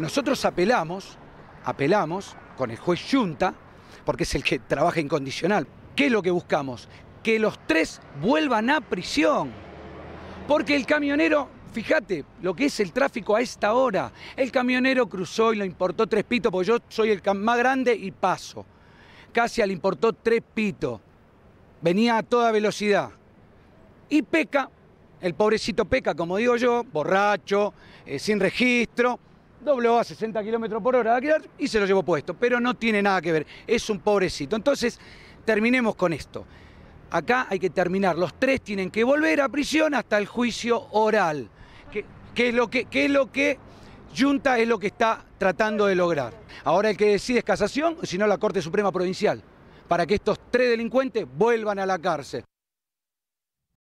Nosotros apelamos, apelamos con el juez Junta, porque es el que trabaja incondicional. ¿Qué es lo que buscamos? Que los tres vuelvan a prisión. Porque el camionero, fíjate lo que es el tráfico a esta hora. El camionero cruzó y le importó tres pitos, porque yo soy el más grande y paso. Casi le importó tres pitos. Venía a toda velocidad. Y peca, el pobrecito peca, como digo yo, borracho, eh, sin registro, dobló a 60 kilómetros por hora y se lo llevó puesto. Pero no tiene nada que ver, es un pobrecito. Entonces, terminemos con esto. Acá hay que terminar, los tres tienen que volver a prisión hasta el juicio oral, que, es, lo que, es lo que Junta es lo que está tratando de lograr. Ahora el que decide es casación, si no la Corte Suprema Provincial, para que estos tres delincuentes vuelvan a la cárcel.